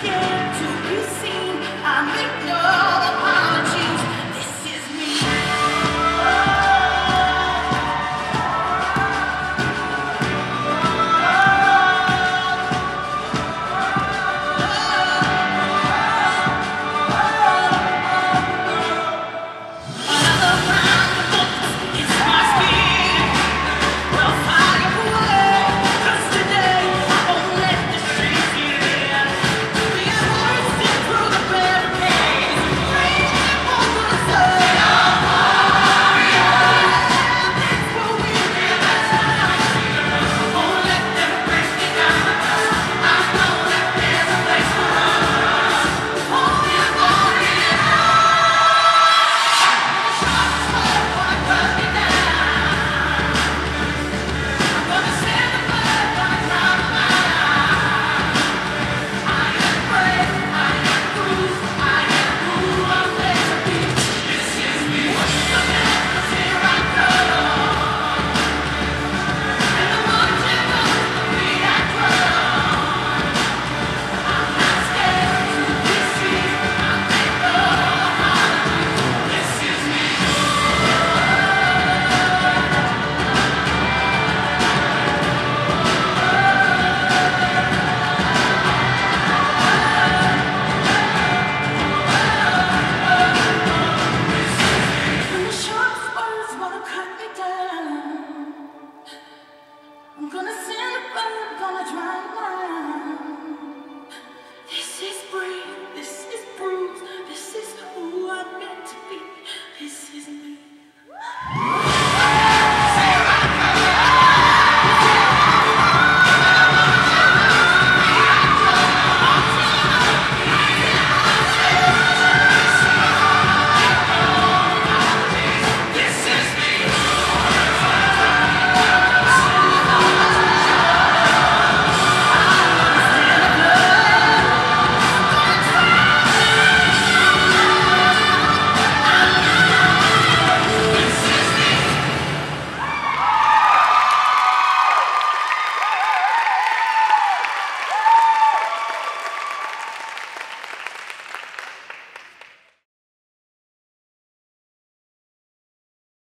scared to be seen.